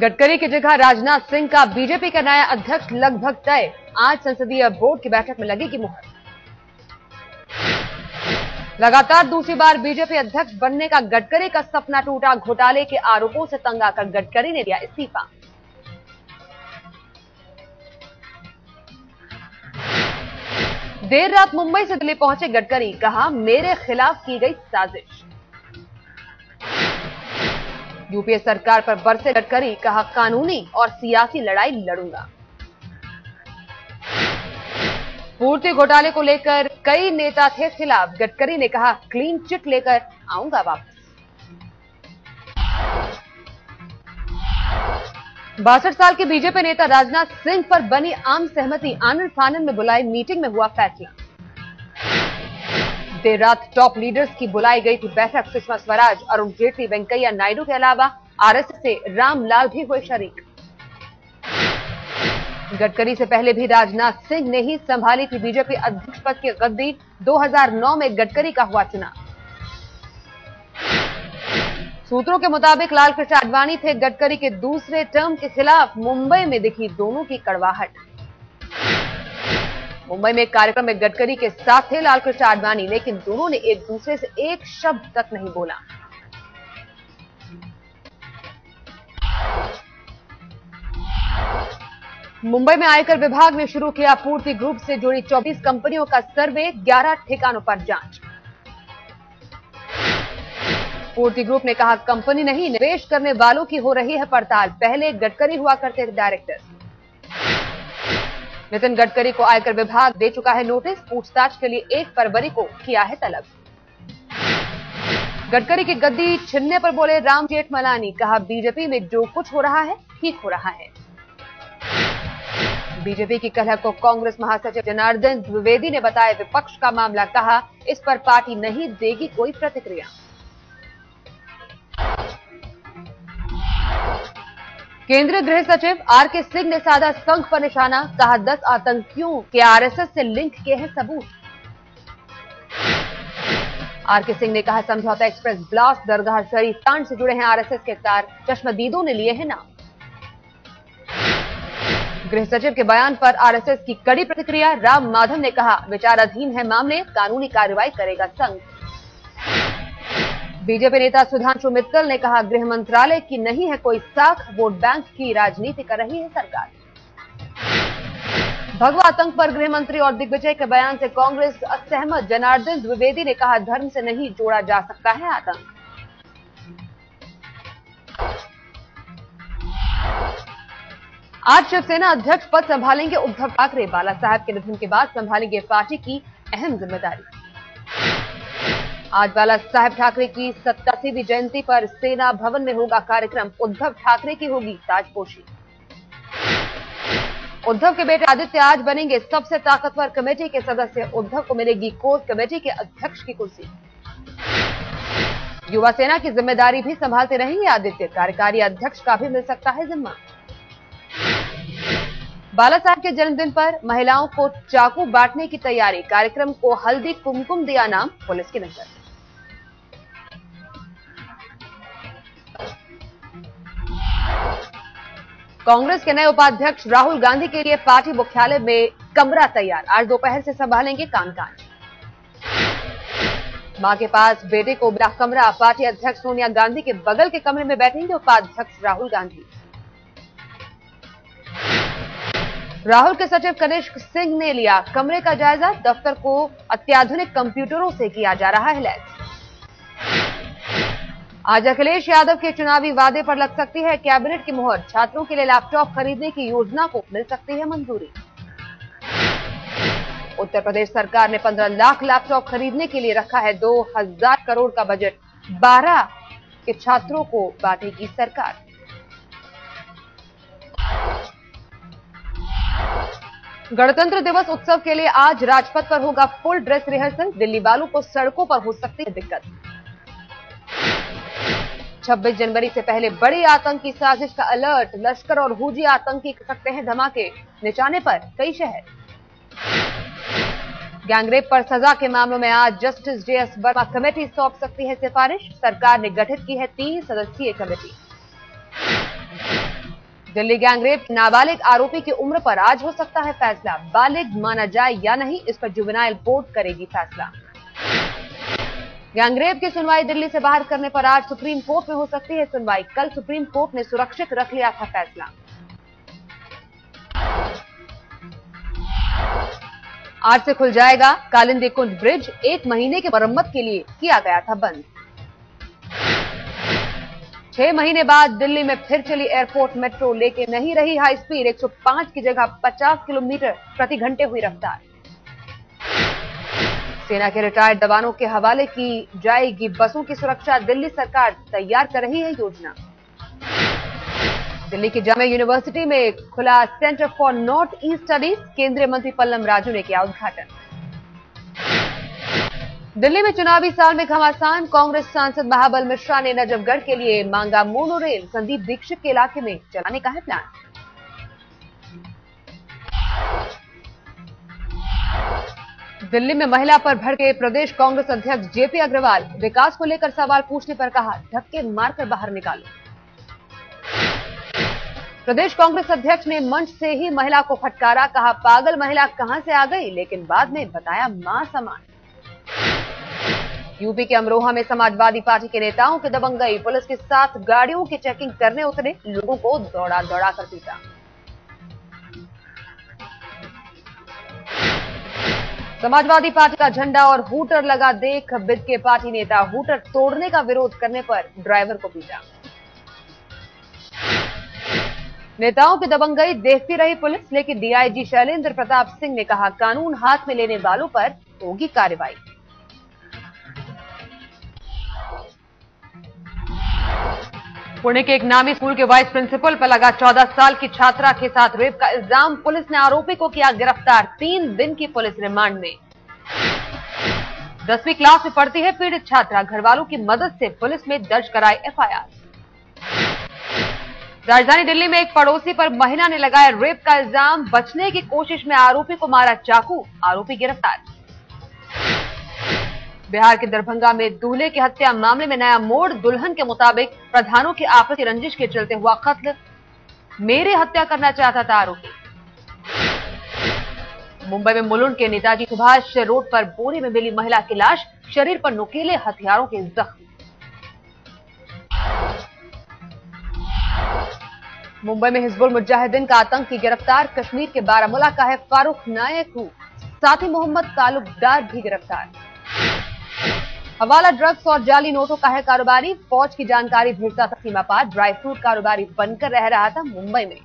गडकरी की जगह राजनाथ सिंह का बीजेपी का नया अध्यक्ष लगभग तय। आज संसदीय बोर्ड की बैठक में लगेगी मुहर। लगातार दूसरी बार बीजेपी अध्यक्ष बनने का गडकरी का सपना टूटा। घोटाले के आरोपों से तंग आकर गडकरी ने दिया इस्तीफा। देर रात मुंबई से दिल्ली पहुँचे गडकरी। कहा, मेरे खिलाफ की गई साजिश। यूपीए सरकार पर बरसे गडकरी कहा, कानूनी और सियासी लड़ाई लड़ूँगा। पूर्ति घोटाले को लेकर कई नेता थे खिलाफ। गडकरी ने कहा, क्लीन चिट लेकर आऊँगा वापस। बासठ साल के बीजेपी नेता राजनाथ सिंह पर बनी आम सहमति। आनंद फानंद में बुलाई मीटिंग में हुआ फैसला। देर रात टॉप लीडर्स की बुलाई गई थी बैठक। सुषमा स्वराज, अरुण जेटली, वेंकैया नायडू के अलावा आरएसएस से रामलाल भी हुए शरीक। गडकरी से पहले भी राजनाथ सिंह ने ही संभाली थी बीजेपी अध्यक्ष पद की गद्दी। 2009 में गडकरी का हुआ चुनाव। सूत्रों के मुताबिक लालकृष्ण आडवाणी थे गडकरी के दूसरे टर्म के खिलाफ मुंबई में दिखी दोनों की कड़वाहट। मुंबई में एक कार्यक्रम में गडकरी के साथ थे लालकृष्ण आडवाणी, लेकिन दोनों ने एक दूसरे से एक शब्द तक नहीं बोला। मुंबई में आयकर विभाग ने शुरू किया पूर्ति ग्रुप से जुड़ी 24 कंपनियों का सर्वे 11 ठिकानों पर जाँच। पूर्ति ग्रुप ने कहा, कंपनी नहीं, निवेश करने वालों की हो रही है पड़ताल। पहले गडकरी हुआ करते थे डायरेक्टर। नितिन गडकरी को आयकर विभाग दे चुका है नोटिस, पूछताछ के लिए एक फरवरी को किया है तलब। गडकरी की गद्दी छिनने पर बोले राम जेठमलानी, कहा बीजेपी में जो कुछ हो रहा है, ठीक हो रहा है। बीजेपी की कलह को कांग्रेस महासचिव जनार्दन द्विवेदी ने बताया विपक्ष का मामला, कहा इस पर पार्टी नहीं देगी कोई प्रतिक्रिया। केंद्रीय गृह सचिव आर के सिंह ने साधा संघ पर निशाना, कहा, दस आतंकियों के आरएसएस से लिंक किए हैं सबूत। आर के सिंह ने कहा, समझौता एक्सप्रेस ब्लास्ट दरगाह शरीफ कांड से जुड़े हैं आरएसएस के तार चश्मदीदों ने लिए हैं नाम। गृह सचिव के बयान पर आरएसएस की कड़ी प्रतिक्रिया, राम माधव ने कहा, विचाराधीन है मामले, कानूनी कार्रवाई करेगा संघ। बीजेपी नेता सुधांशु मित्तल ने कहा, गृह मंत्रालय की नहीं है कोई साख, वोट बैंक की राजनीति कर रही है सरकार। भगवा आतंक पर गृह मंत्री और दिग्विजय के बयान से कांग्रेस असहमत। जनार्दन द्विवेदी ने कहा, धर्म से नहीं जोड़ा जा सकता है आतंक। आज शिवसेना अध्यक्ष पद संभालेंगे उद्धव ठाकरे। बाला साहब के निधन के बाद संभालेंगे पार्टी की अहम ज़िम्मेदारी। आज बाला साहेब ठाकरे की सत्तासीवीं जयंती पर सेना भवन में होगा कार्यक्रम। उद्धव ठाकरे की होगी ताजपोशी उद्धव के बेटे आदित्य आज बनेंगे सबसे ताकतवर कमेटी के सदस्य। उद्धव को मिलेगी कोर कमेटी के अध्यक्ष की कुर्सी। युवा सेना की ज़िम्मेदारी भी संभालते रहेंगे आदित्य। कार्यकारी अध्यक्ष का भी मिल सकता है जिम्मा। बाला साहब के जन्मदिन पर महिलाओं को चाकू बांटने की तैयारी। कार्यक्रम को हल्दी कुमकुम दिया नाम पुलिस की नज़र। कांग्रेस के नए उपाध्यक्ष राहुल गांधी के लिए पार्टी मुख्यालय में कमरा तैयार। आज दोपहर से संभालेंगे कामकाज। माँ के पास, बेटे को मिला कमरा। पार्टी अध्यक्ष सोनिया गांधी के बगल के कमरे में बैठेंगे उपाध्यक्ष राहुल गांधी। राहुल के सचिव कनिष्क सिंह ने लिया कमरे का जायजा। दफ्तर को अत्याधुनिक कंप्यूटरों से किया जा रहा है लैस। आज अखिलेश यादव के चुनावी वादे पर लग सकती है कैबिनेट की मुहर। छात्रों के लिए लैपटॉप खरीदने की योजना को मिल सकती है मंजूरी। उत्तर प्रदेश सरकार ने 15 लाख लैपटॉप खरीदने के लिए रखा है 2000 करोड़ का बजट। 12 के छात्रों को बांटेगी सरकार। गणतंत्र दिवस उत्सव के लिए आज राजपथ पर होगा फुल ड्रेस रिहर्सल। दिल्ली वालों को सड़कों पर हो सकती है दिक्कत। 26 जनवरी से पहले बड़ी आतंकी साजिश का अलर्ट, लश्कर और हुजी आतंकी कर सकते हैं धमाके निशाने पर कई शहर। गैंगरेप पर सजा के मामलों में आज जस्टिस जेएस वर्मा कमेटी सौंप सकती है सिफारिश, सरकार ने गठित की है तीन सदस्यीय कमेटी। दिल्ली गैंगरेप नाबालिग आरोपी की उम्र पर आज हो सकता है फैसला, बालिग माना जाए या नहीं, इस पर जुबिनाइल कोर्ट करेगी फैसला। गैंगरेप की सुनवाई दिल्ली से बाहर करने पर आज सुप्रीम कोर्ट में हो सकती है सुनवाई। कल सुप्रीम कोर्ट ने सुरक्षित रख लिया था फैसला। आज से खुल जाएगा कालिंदी कुंज ब्रिज। एक महीने की मरम्मत के लिए किया गया था बंद। छह महीने बाद दिल्ली में फिर चली एयरपोर्ट मेट्रो लेके नहीं रही हाई स्पीड। 105 की जगह 50 किलोमीटर प्रति घंटे हुई रफ्तार। सेना के रिटायर्ड जवानों के हवाले की जाएगी बसों की सुरक्षा। दिल्ली सरकार तैयार कर रही है योजना। दिल्ली की जामिया यूनिवर्सिटी में खुला centre for north east studies, केंद्रीय मंत्री पल्लम राजू ने किया उद्घाटन। दिल्ली में चुनावी साल में घमासान। कांग्रेस सांसद महाबल मिश्रा ने नजफगढ़ के लिए मांगा मोनो रेल संदीप दीक्षित के इलाके में चलाने का है प्लान। दिल्ली में महिला पर भड़के प्रदेश कांग्रेस अध्यक्ष जेपी अग्रवाल। विकास को लेकर सवाल पूछने पर कहा, धक्के मारकर बाहर निकालो। प्रदेश कांग्रेस अध्यक्ष ने मंच से ही महिला को फटकारा, कहा, पागल महिला कहाँ से आ गई? लेकिन बाद में बताया माँ समान। यूपी के अमरोहा में समाजवादी पार्टी के नेताओं की दबंगई पुलिस के साथ गाड़ियों की चेकिंग करने उतरे, लोगों को दौड़ा दौड़ा कर पीटा। समाजवादी पार्टी का झंडा और हूटर लगा देख बिद के पार्टी नेता हूटर तोड़ने का विरोध करने पर ड्राइवर को पीटा। नेताओं की दबंगई देखती रही पुलिस, लेकिन डीआईजी शैलेंद्र प्रताप सिंह ने कहा, कानून हाथ में लेने वालों पर होगी कार्रवाई। पुणे के एक नामी स्कूल के वाइस प्रिंसिपल पर लगा 14 साल की छात्रा के साथ रेप का इल्ज़ाम, पुलिस ने आरोपी को किया गिरफ़्तार। तीन दिन की पुलिस रिमांड में। दसवीं क्लास में पढ़ती है पीड़ित छात्रा। घर वालों की मदद से पुलिस में दर्ज कराई एफआईआर। राजधानी दिल्ली में एक पड़ोसी पर महिला ने लगाया रेप का इल्ज़ाम। बचने की कोशिश में आरोपी को मारा चाकू। आरोपी गिरफ़्तार। बिहार के दरभंगा में दूल्हे की हत्या मामले में नया मोड़ दुल्हन के मुताबिक प्रधानों की आपसी रंजिश के चलते हुआ कत्ल। मेरे हत्या करना चाहता था आरोपी। मुंबई में मुलुंड के नेताजी सुभाष रोड पर बोरी में मिली महिला की लाश, शरीर पर नुकीले हथियारों के जख्म। मुंबई में हिजबुल मुजाहिदीन का आतंकी गिरफ़्तार, कश्मीर के बारामूला का है फारूक नायक। साथ ही मोहम्मद तालुकदार भी गिरफ़्तार। हवाला ड्रग्स और जाली नोटों का है कारोबारी। फौज की जानकारी भेजता था सीमा पार ड्राई फ्रूट कारोबारी बनकर रह रहा था मुंबई में।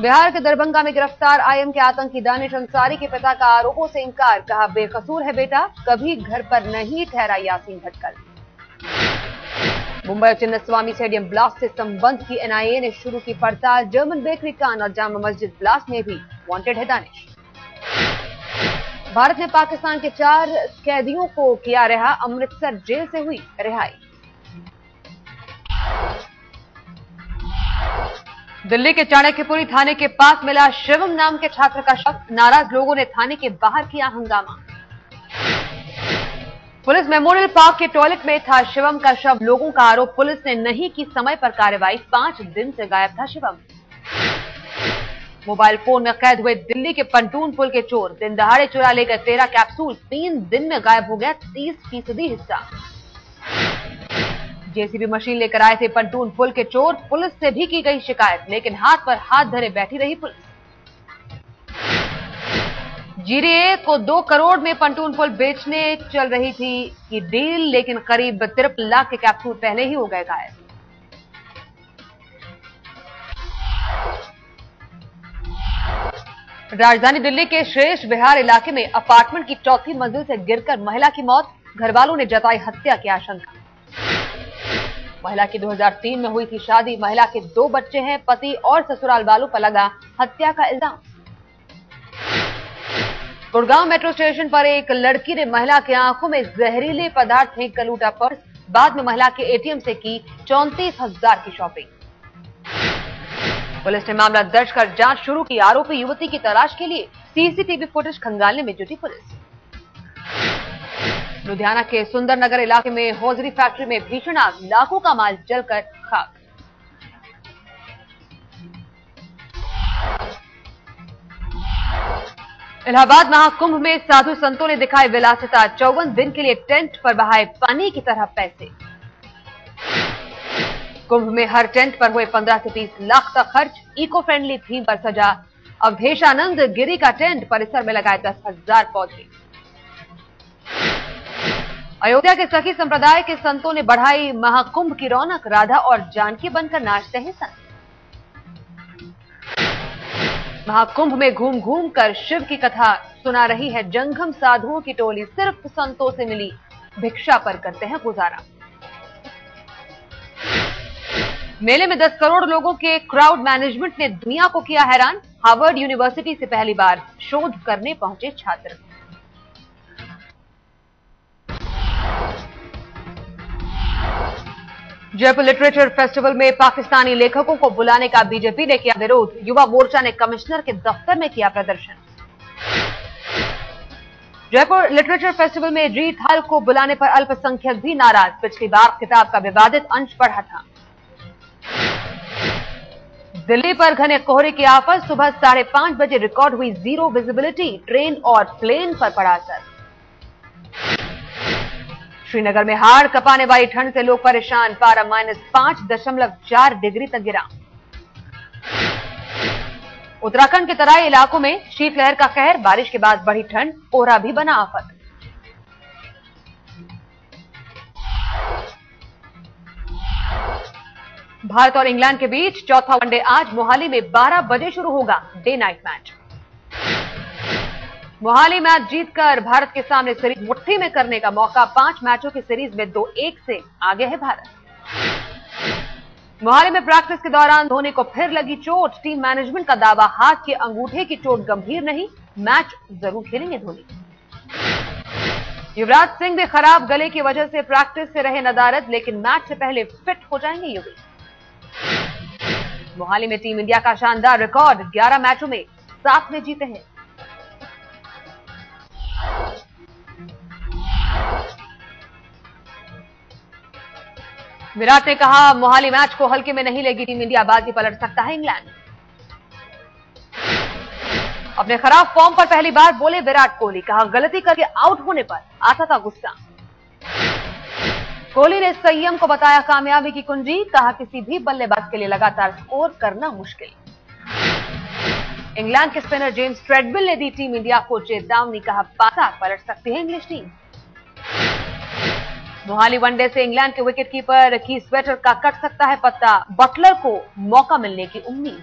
बिहार के दरभंगा में गिरफ़्तार आईएम के आतंकी दानिश अंसारी के पिता का आरोपों से इंकार कहा, बेकसूर है बेटा, कभी घर पर नहीं ठहरा यासीन भटकल। मुंबई चिन्ह स्वामी स्टेडियम ब्लास्ट से संबंध की एनआईए ने शुरू की पड़ताल। जर्मन बेकरी कान और जामा मस्जिद ब्लास्ट में भी वांटेड है दानिश। भारत ने पाकिस्तान के चार कैदियों को किया रहा, अमृतसर जेल से हुई रिहाई। दिल्ली के चाणक्यपुरी थाने के पास मिला शिवम नाम के छात्र का शव, नाराज़ लोगों ने थाने के बाहर किया हंगामा। पुलिस मेमोरियल पार्क के टॉयलेट में था शिवम का शव, लोगों का आरोप पुलिस ने नहीं की समय पर कार्रवाई, पाँच दिन से गायब था शिवम। मोबाइल फ़ोन में कैद हुए दिल्ली के पंटून पुल के चोर। दिन दहाड़े चुरा लेकर तेरह कैप्सूल, तीन दिन में गायब हो गया तीस फ़ीसदी हिस्सा। जेसीबी मशीन लेकर आए थे पंटून पुल के चोर। पुलिस से भी की गई शिकायत, लेकिन हाथ पर हाथ धरे बैठी रही पुलिस। जीरे को दो करोड़ में पंटून पुल बेचने चल रही थी कि डील, लेकिन करीब तिरपन लाख के कैप्सूल पहले ही हो गए गायब। राजधानी दिल्ली के श्रेष्ठ बिहार इलाके में अपार्टमेंट की चौथी मंजिल से गिरकर महिला की मौत घर वालों ने जताई हत्या की आशंका। महिला की 2003 में हुई थी शादी, महिला के दो बच्चे हैं, पति और ससुराल वालों पर लगा हत्या का इल्ज़ाम। गुड़गांव मेट्रो स्टेशन पर एक लड़की ने महिला की आँखों में जहरीले पदार्थ फेंक कर लूटा पर्स, बाद में महिला के एटीएम से की चौंतीस हज़ार की शॉपिंग। पुलिस ने मामला दर्ज कर जाँच शुरू की। आरोपी युवती की तलाश के लिए सीसीटीवी फुटेज खंगालने में जुटी पुलिस। लुधियाना के सुंदरनगर इलाके में होजरी फैक्ट्री में भीषण आग लाखों का माल जलकर खाक। इलाहाबाद महाकुंभ में साधु संतों ने दिखाई विलासिता, चौवन दिन के लिए टेंट पर बहाए पानी की तरह पैसे। कुंभ में हर टेंट पर हुए 15 से 30 लाख का खर्च इको फ्रेंडली थीम पर सजा। अवधेशानंद गिरी का टेंट परिसर में लगाए दस हज़ार पौधे। अयोध्या के सखी संप्रदाय के संतों ने बढ़ाई महाकुंभ की रौनक। राधा और जानकी बनकर नाचते हैं संत। महाकुंभ में घूम घूम कर शिव की कथा सुना रही है जंगम साधुओं की टोली। सिर्फ़ संतों से मिली भिक्षा पर करते हैं गुजारा। मेले में 10 करोड़ लोगों के क्राउड मैनेजमेंट ने दुनिया को किया हैरान। हार्वर्ड यूनिवर्सिटी से पहली बार शोध करने पहुँचे छात्र। जयपुर लिटरेचर फेस्टिवल में पाकिस्तानी लेखकों को बुलाने का बीजेपी ने किया विरोध। युवा मोर्चा ने कमिश्नर के दफ्तर में किया प्रदर्शन। जयपुर लिटरेचर फेस्टिवल में रीत हल को बुलाने पर अल्पसंख्यक भी नाराज़। पिछली बार किताब का विवादित अंश पढ़ा था। दिल्ली पर घने कोहरे की आफत। सुबह साढ़े पाँच बजे रिकॉर्ड हुई ज़ीरो विजिबिलिटी, ट्रेन और प्लेन पर पड़ा असर। श्रीनगर में हाड़ कपाने वाली ठंड से लोग परेशान, पारा माइनस पाँच दशमलव चार डिग्री तक गिरा। उत्तराखंड के तराई इलाकों में शीतलहर का कहर, बारिश के बाद बढ़ी ठंड, कोहरा भी बना आफत। भारत और इंग्लैंड के बीच चौथा वनडे आज मोहाली में 12 बजे शुरू होगा day night match Mohali match जीतकर भारत के सामने सीरीज़ मुट्ठी में करने का मौका, पाँच मैचों की सीरीज़ में दो एक से आगे है भारत. मोहाली में प्रैक्टिस के दौरान धोनी को फिर लगी चोट टीम मैनेजमेंट का दावा, हाथ के अंगूठे की चोट गंभीर नहीं मैच ज़रूर खेलेंगे धोनी. युवराज सिंह भी खराब गले की वजह से प्रैक्टिस से रहे नदारद, लेकिन मैच से पहले फिट हो जाएँगे युवी मोहाली में टीम इंडिया का शानदार रिकॉर्ड 11 मैचों में सात में जीते हैं। विराट ने कहा, मोहाली मैच को हल्के में नहीं लेगी, टीम इंडिया बाजी पलट सकता है इंग्लैंड। अपने खराब फॉर्म पर पहली बार बोले विराट कोहली, कहा, गलती करके आउट होने पर आता था गुस्सा। कोहली ने संयम को बताया कामयाबी की कुंजी, कहा किसी भी बल्लेबाज के लिए लगातार स्कोर करना मुश्किल। इंग्लैंड के स्पिनर जेम्स ट्रेडविल ने दी टीम इंडिया को चेतावनी, कहा पासा पलट सकती है English team. Mohali one day से इंग्लैंड के विकेटकीपर की स्वेटर का कट सकता है पत्ता। बटलर को मौका मिलने की उम्मीद।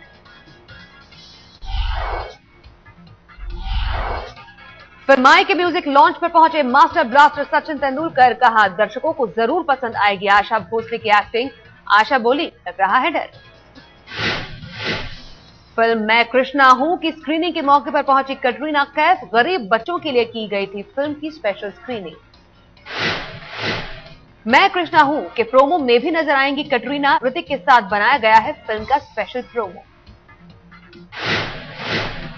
फिल्माई के म्यूज़िक लॉन्च पर पहुँचे मास्टर ब्लास्टर सचिन तेंदुलकर, कहा, दर्शकों को ज़रूर पसंद आएगी आशा भोसले की एक्टिंग आशा बोली, लग रहा है डर. फ़िल्म मैं कृष्णा हूँ की स्क्रीनिंग के मौके पर पहुँची कटरीना कैफ, गरीब बच्चों के लिए की गई थी फ़िल्म की स्पेशल स्क्रीनिंग मैं कृष्णा हूँ के प्रोमो में भी नज़र आएँगी कटरीना, ऋतिक के साथ बनाया गया है फ़िल्म का स्पेशल प्रोमो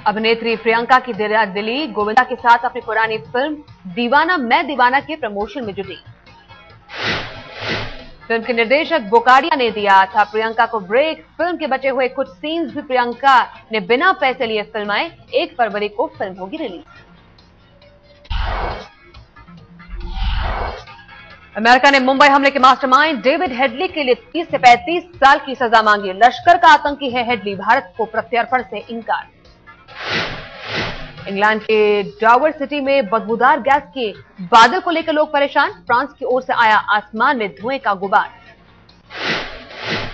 अभिनेत्री प्रियंका की दिली गोविंदा के साथ अपनी पुरानी फ़िल्म दीवाना मैं दीवाना के प्रमोशन में जुटी। फ़िल्म के निर्देशक बोकारिया ने दिया था प्रियंका को ब्रेक। फ़िल्म के बचे हुए कुछ सीन्स भी प्रियंका ने बिना पैसे लिए फिल्माए एक फरवरी को फ़िल्म होगी रिलीज़ अमेरिका ने मुंबई हमले के मास्टरमाइंड डेविड हेडली के लिए 30 से 35 साल की सजा मांगी। लश्कर का आतंकी है हेडली, भारत को प्रत्यर्पण से इंकार इंग्लैंड के डावर सिटी में बदबूदार गैस के बादल को लेकर लोग परेशान। फ्रांस की ओर से आया आसमान में धुएँ का गुबार।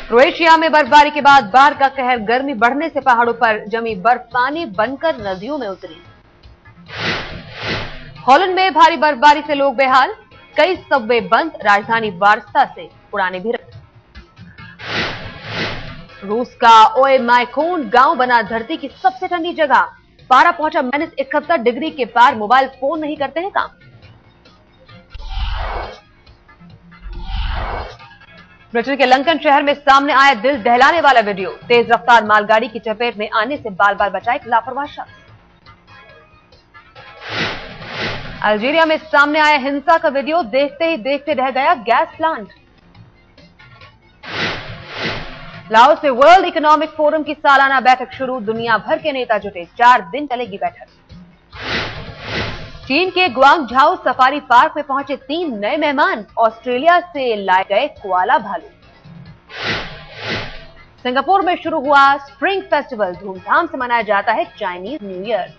क्रोएशिया में बर्फबारी के बाद बाढ़ का कहर गर्मी बढ़ने से पहाड़ों पर जमी बर्फ़ पानी बनकर नदियों में उतरी। हॉलैंड में भारी बर्फबारी से लोग बेहाल। कई सबवे बंद, राजधानी वार्सा से उड़ाने भी रूस का ओए माइकोन गाँव बना धरती की सबसे ठंडी जगह। पारा पहुँचा माइनस इकहत्तर डिग्री के पार मोबाइल फ़ोन नहीं करते हैं काम। ब्रिटेन के लंकन शहर में सामने आया दिल दहलाने वाला वीडियो। तेज रफ्तार मालगाड़ी की चपेट में आने से बाल बाल बचा एक लापरवाह शख्स। अल्जीरिया में सामने आया हिंसा का वीडियो देखते ही देखते रह गया गैस प्लांट। लाहौर से वर्ल्ड इकोनॉमिक फोरम की सालाना बैठक शुरू। दुनिया भर के नेता जुटे। चार दिन चलेगी बैठक। चीन के ग्वांगझाओ सफारी पार्क में पहुँचे तीन नए मेहमान। ऑस्ट्रेलिया से लाए गए कुआला भालू। सिंगापुर में शुरू हुआ स्प्रिंग फेस्टिवल धूमधाम से मनाया जाता है चाइनीज़ न्यू ईयर